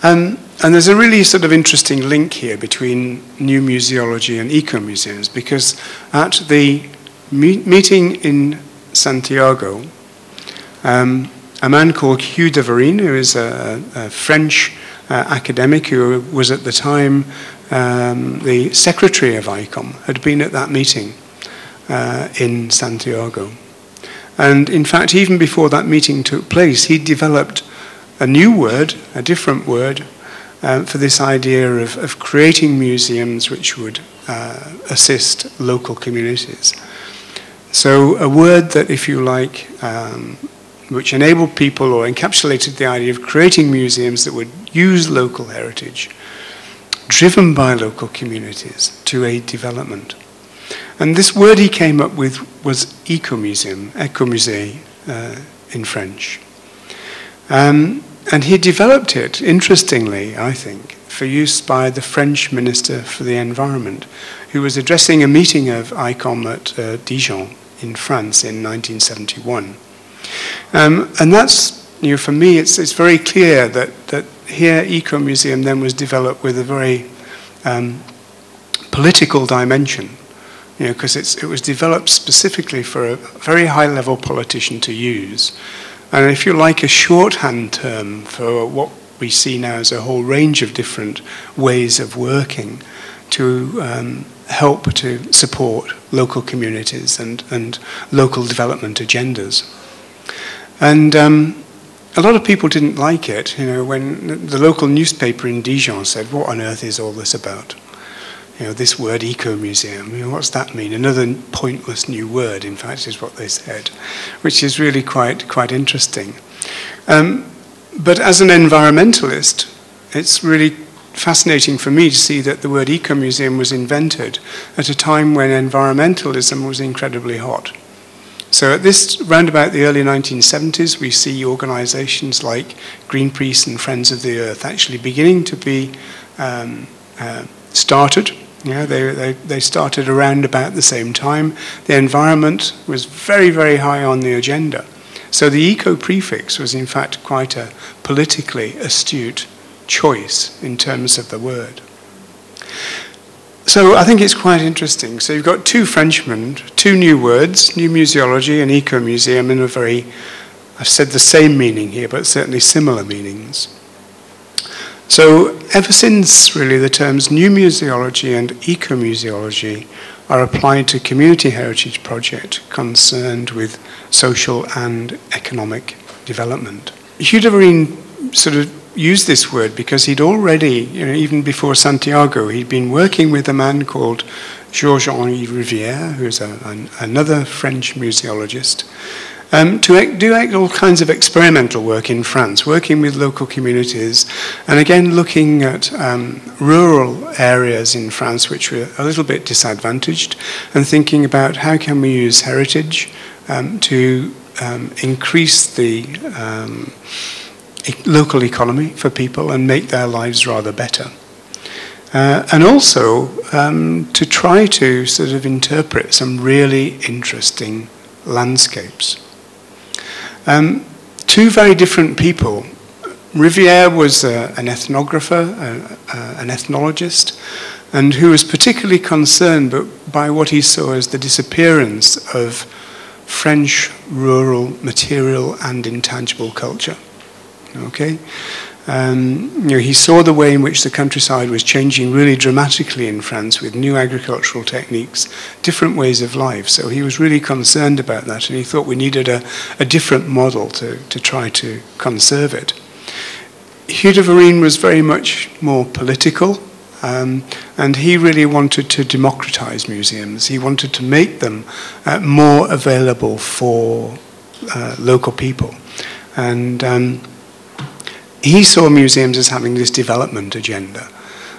Um, and there's a really sort of interesting link here between new museology and eco-museums because at the me meeting in Santiago, um, a man called Hugh de Varine, who is a, a French uh, academic who was at the time um, the secretary of ICOM, had been at that meeting uh, in Santiago. And in fact, even before that meeting took place, he developed a new word, a different word, um, for this idea of, of creating museums which would uh, assist local communities. So a word that, if you like, um, which enabled people or encapsulated the idea of creating museums that would use local heritage, driven by local communities to aid development. And this word he came up with was eco-museum, écomusée uh, in French. Um, and he developed it, interestingly, I think, for use by the French Minister for the Environment, who was addressing a meeting of ICOM at uh, Dijon in France in 1971. Um, and that's, you know, for me, it's, it's very clear that, that here Eco Museum then was developed with a very um, political dimension, you know, because it was developed specifically for a very high level politician to use. And if you like a shorthand term for what we see now as a whole range of different ways of working to um, help to support local communities and, and local development agendas. And um, a lot of people didn't like it, you know, when the local newspaper in Dijon said, what on earth is all this about? You know, this word eco-museum, you know, what's that mean? Another pointless new word, in fact, is what they said, which is really quite, quite interesting. Um, but as an environmentalist, it's really fascinating for me to see that the word eco-museum was invented at a time when environmentalism was incredibly hot. So at this, round about the early 1970s, we see organizations like Greenpeace and Friends of the Earth actually beginning to be um, uh, started yeah, they, they, they started around about the same time. The environment was very, very high on the agenda. So the eco prefix was, in fact, quite a politically astute choice in terms of the word. So I think it's quite interesting. So you've got two Frenchmen, two new words, new museology and eco museum, in a very, I've said the same meaning here, but certainly similar meanings. So ever since, really, the terms new museology and eco-museology are applied to community heritage project concerned with social and economic development. Hugh de Varine sort of used this word because he'd already, you know, even before Santiago, he'd been working with a man called Georges-Henri Rivière, who's a, an, another French museologist, um, to do all kinds of experimental work in France, working with local communities, and again looking at um, rural areas in France which were a little bit disadvantaged, and thinking about how can we use heritage um, to um, increase the um, e local economy for people and make their lives rather better. Uh, and also um, to try to sort of interpret some really interesting landscapes. Um, two very different people. Rivière was uh, an ethnographer, uh, uh, an ethnologist, and who was particularly concerned by what he saw as the disappearance of French rural material and intangible culture. Okay? Um, you know, he saw the way in which the countryside was changing really dramatically in France with new agricultural techniques, different ways of life. So he was really concerned about that, and he thought we needed a, a different model to, to try to conserve it. Hugh de Varine was very much more political, um, and he really wanted to democratize museums. He wanted to make them uh, more available for uh, local people. And um, he saw museums as having this development agenda.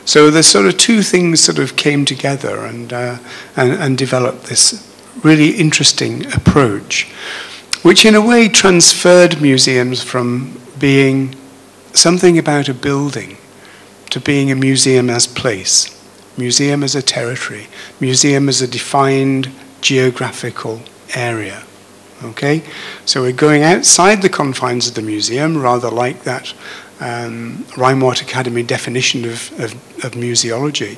So the sort of two things sort of came together and, uh, and, and developed this really interesting approach, which in a way transferred museums from being something about a building to being a museum as place, museum as a territory, museum as a defined geographical area. Okay? So we're going outside the confines of the museum, rather like that um, Reinwardt Academy definition of, of, of museology.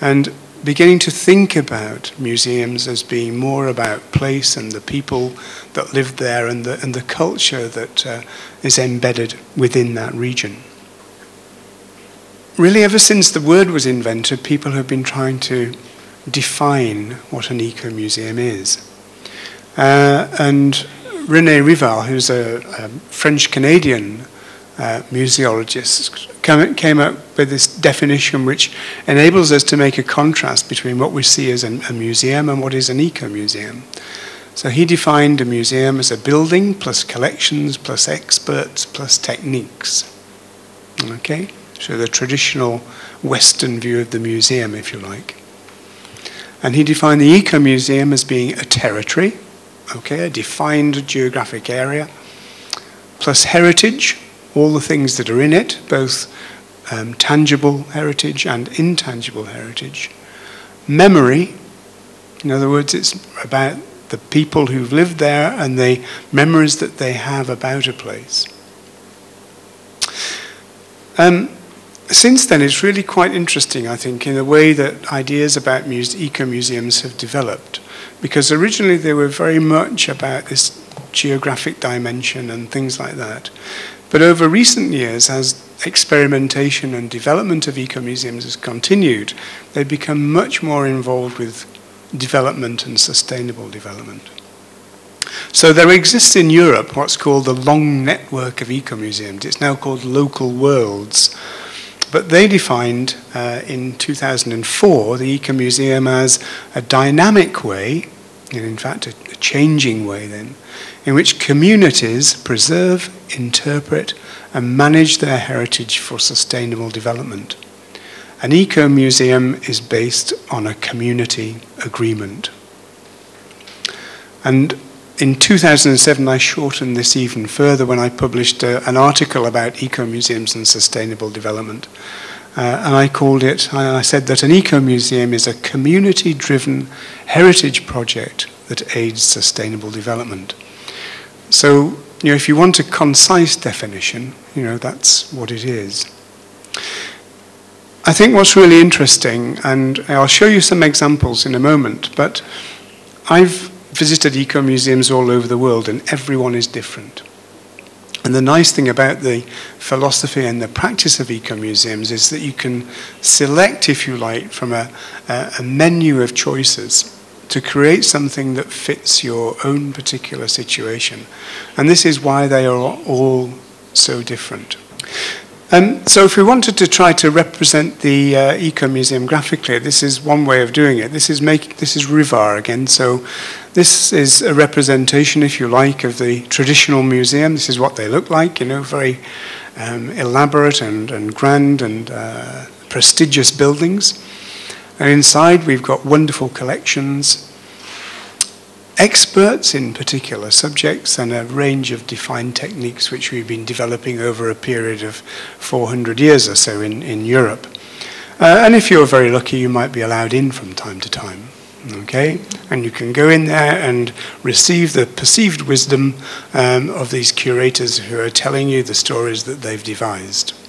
And beginning to think about museums as being more about place and the people that live there and the, and the culture that uh, is embedded within that region. Really, ever since the word was invented, people have been trying to define what an eco-museum is. Uh, and René Rivard, who's a, a French-Canadian uh, museologist, come, came up with this definition which enables us to make a contrast between what we see as an, a museum and what is an eco-museum. So he defined a museum as a building plus collections plus experts plus techniques. Okay? So the traditional Western view of the museum, if you like. And he defined the eco-museum as being a territory, okay, a defined geographic area, plus heritage, all the things that are in it, both um, tangible heritage and intangible heritage. Memory, in other words, it's about the people who've lived there and the memories that they have about a place. Um, since then, it's really quite interesting, I think, in the way that ideas about eco-museums have developed. Because originally they were very much about this geographic dimension and things like that. But over recent years, as experimentation and development of eco-museums has continued, they've become much more involved with development and sustainable development. So there exists in Europe what's called the long network of eco-museums. It's now called local worlds. But they defined uh, in 2004 the Eco Museum as a dynamic way, and in fact a, a changing way then, in which communities preserve, interpret, and manage their heritage for sustainable development. An eco museum is based on a community agreement. And in 2007, I shortened this even further when I published uh, an article about eco-museums and sustainable development. Uh, and I called it, I, said that an eco-museum is a community-driven heritage project that aids sustainable development. So, you know, if you want a concise definition, you know, that's what it is. I think what's really interesting, and I'll show you some examples in a moment, but I've visited eco museums all over the world, and everyone is different. And the nice thing about the philosophy and the practice of eco museums is that you can select, if you like, from a, a, menu of choices to create something that fits your own particular situation. And this is why they are all so different. Um, so if we wanted to try to represent the uh, Eco Museum graphically, this is one way of doing it. This is, make, this is Rivard again. So this is a representation, if you like, of the traditional museum. This is what they look like, you know, very um, elaborate and, and grand and uh, prestigious buildings. And inside we've got wonderful collections, experts in particular subjects and a range of defined techniques which we've been developing over a period of 400 years or so in, in Europe. Uh, and if you're very lucky, you might be allowed in from time to time. Okay? And you can go in there and receive the perceived wisdom um, of these curators who are telling you the stories that they've devised.